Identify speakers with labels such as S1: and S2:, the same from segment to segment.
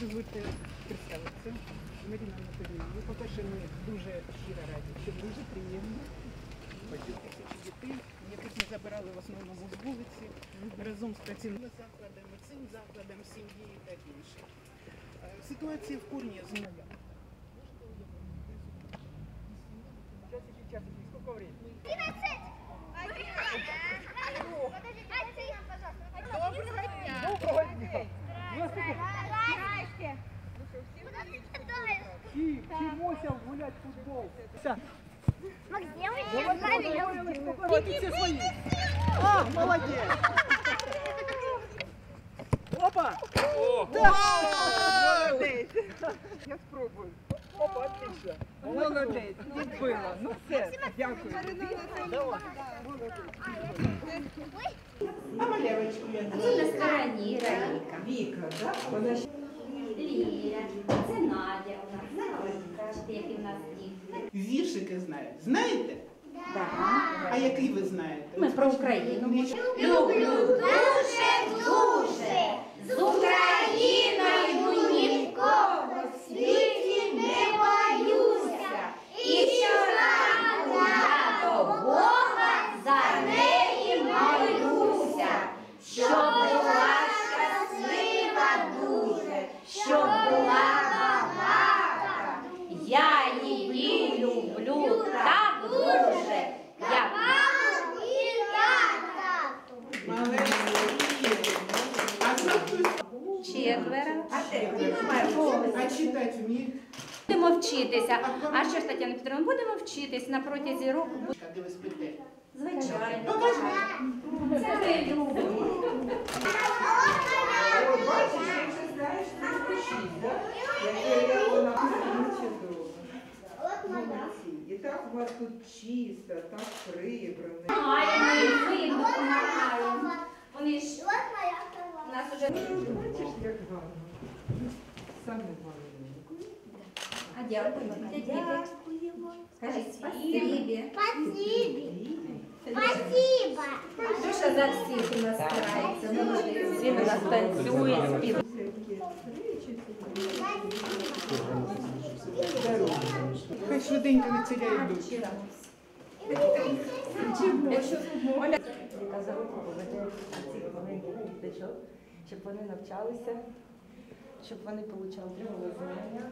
S1: Дозвольте представитися. Маріна Анатоліївна, ну, по-перше, ми дуже щиро раді, що дуже приємно. Тисячі дітей, яких ми забирали в основному з вулиці, разом з працівними закладами, цим закладом, сім'єю та інше. Е, Ситуація в корні зміна. Сколько времени? вчимося гулять в футбол.
S2: Макс, я правильно.
S1: Ходите свои. А, молодец. Опа. Да. Молодець. Я спробую. Опа, отлично. Молодець. Відбила. Ну все, дякую. Давай. А малявочку я
S3: На стороні Раїка.
S4: Віка, так? Вона ж
S3: Ліля. Це Надя
S1: Знають. Знаєте? А який ви знаєте?
S3: Ми про Україну.
S2: Люблю дуже, дуже. З Україною ні в світі не боюся. І щоранку до Бога за неї молюся. Щоб була щаслива дуже, щоб була багата. Я люблю так дуже, як маму і
S1: хтось?
S3: Четверо.
S1: А читати вміють?
S3: Будемо вчитися. А що ж, Тетяна Петровна, будемо вчитись на протязі року. Звичайно.
S1: Покажи.
S3: Це ми любимо.
S4: у вас тут чисто, так прибрано.
S3: Маємо і ми їм допомагаємо. Вони ж у нас уже.
S4: Бачиш, як гарно. Саме гарно.
S3: А дякуємо. Дякуємо. Скажіть спасибі.
S2: Спасибо. Спасибо.
S3: Душа за всіх у нас старається. Молодець. Він у нас танцює, співає.
S1: Хай швиденько відселяють душ.
S5: яка за руку поведе цих маленьких діточок, щоб вони навчалися, щоб вони отримали знання,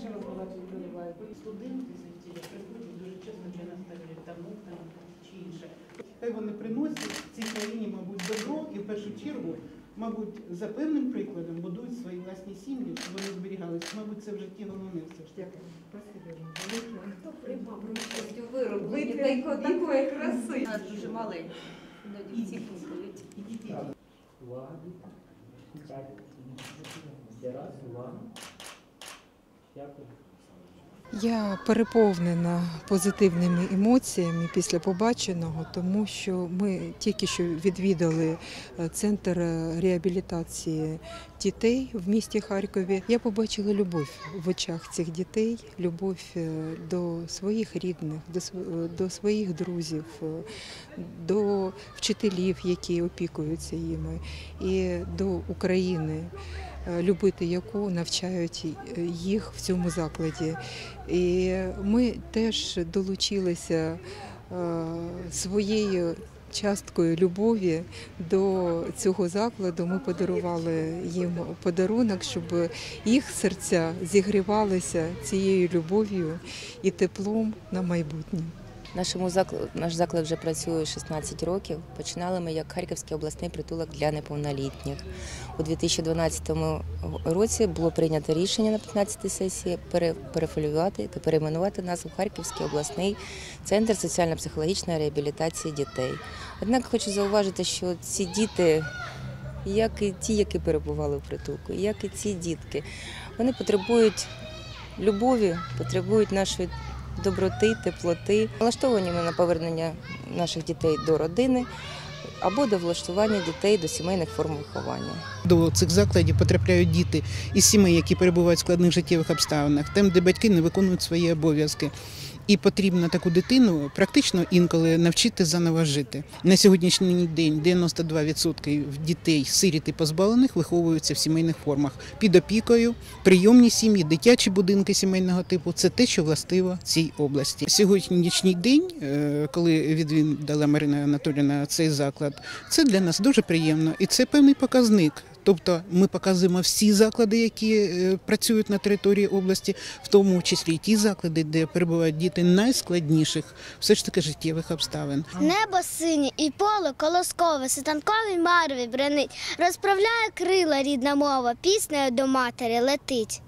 S5: щоб розвивати впливають.
S1: Студенти звідти приходять дуже часто для нас ставлять там чи інше. Хай вони приносять цій країні, мабуть, добро і в першу чергу, мабуть, за певним прикладом будують свої власні сім'ї, щоб вони зберігалися. Мабуть, це в житті головне все ж таки.
S4: Дякую.
S5: Хто приймав участь у виробленні такої
S4: такої
S5: краси? У нас дуже.
S1: Ідіть.
S6: Увага. Ще раз, увага. Дякую.
S7: Я переповнена позитивними емоціями після побаченого, тому що ми тільки що відвідали е, центр е, реабілітації дітей в місті Харкові. Я побачила любов в очах цих дітей, любов е, до своїх рідних, до св- до своїх друзів, до вчителів, які опікуються їми, і до України. Е, Любити яку навчають е, їх в цьому закладі. І ми теж долучилися е, своєю часткою любові до цього закладу. Ми подарували їм подарунок, щоб їх серця зігрівалися цією любов'ю і теплом на майбутнє.
S8: Нашому заклад, наш заклад вже працює 16 років. Починали ми як Харківський обласний притулок для неповнолітніх. У 2012 році було прийнято рішення на 15-й сесії перефолювати та перейменувати назву Харківський обласний центр соціально-психологічної реабілітації дітей. Однак хочу зауважити, що ці діти, як і ті, які перебували в притулку, як і ці дітки, вони потребують любові, потребують нашої доброти, теплоти. Налаштовані ми на повернення наших дітей до родини або до влаштування дітей до сімейних форм виховання.
S9: До цих закладів потрапляють діти із сімей, які перебувають в складних життєвих обставинах, там, де батьки не виконують свої обов'язки.
S1: І потрібно таку дитину практично інколи навчити заново жити. На сьогоднішній день 92% дітей сиріт і позбавлених виховуються в сімейних формах під опікою, прийомні сім'ї, дитячі будинки сімейного типу це те, що властиво цій області. Сьогоднішній день, е, коли відвідала Марина Анатоліївна цей заклад, це для нас дуже приємно і це певний показник. Тобто ми показуємо всі заклади, які е, працюють на території області, в тому числі ті заклади, де перебувають діти найскладніших, все ж таки життєвих обставин.
S10: Небо синє і поле колоскове, світанкові марві бренить, розправляє крила рідна мова, піснею до матері летить.